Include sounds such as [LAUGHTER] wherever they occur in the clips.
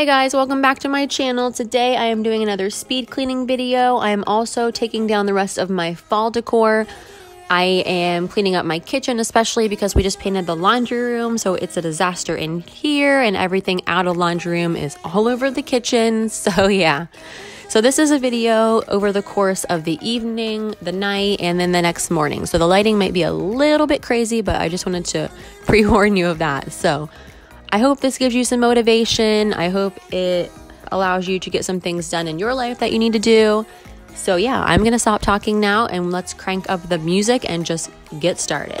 Hey guys, welcome back to my channel. Today I am doing another speed cleaning video. I am also taking down the rest of my fall decor. I am cleaning up my kitchen, especially because we just painted the laundry room, so it's a disaster in here, and everything out of the laundry room is all over the kitchen. [LAUGHS] So, yeah. So, this is a video over the course of the evening, the night, and then the next morning. So, the lighting might be a little bit crazy, but I just wanted to [LAUGHS] pre warn you of that. So, I hope this gives you some motivation. I hope it allows you to get some things done in your life that you need to do. So, yeah, I'm going to stop talking now and let's crank up the music and just get started.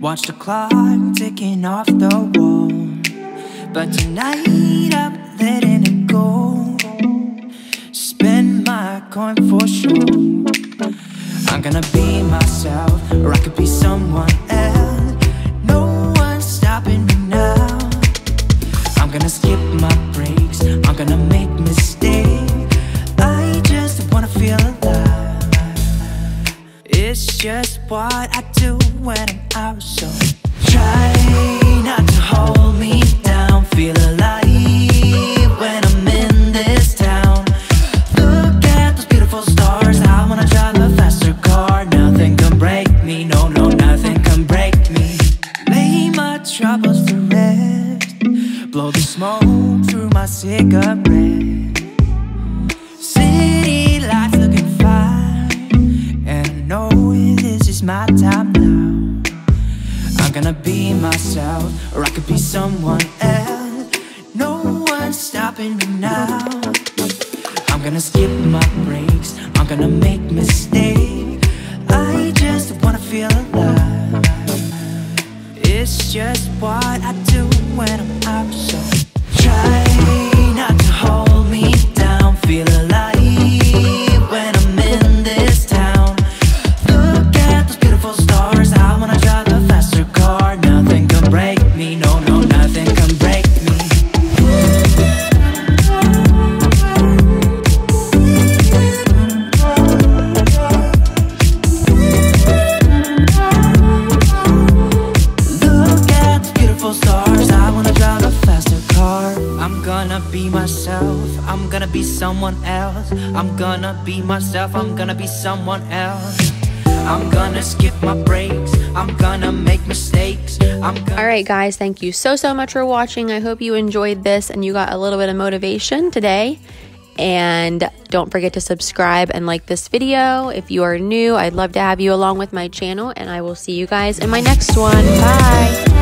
Watch the clock ticking off the wall. But tonight I'm letting it go. Spend my coin for sure. I'm gonna be myself, or I could be someone just what I do when I'm out. Gonna be myself. I'm gonna be someone else. I'm gonna be myself. I'm gonna be someone else. I'm gonna skip my breaks. I'm gonna make mistakes. I'm gonna. All right, guys, thank you so, so much for watching. I hope you enjoyed this and you got a little bit of motivation today. And don't forget to subscribe and like this video. If you are new, I'd love to have you along with my channel, and I will see you guys in my next one. Bye.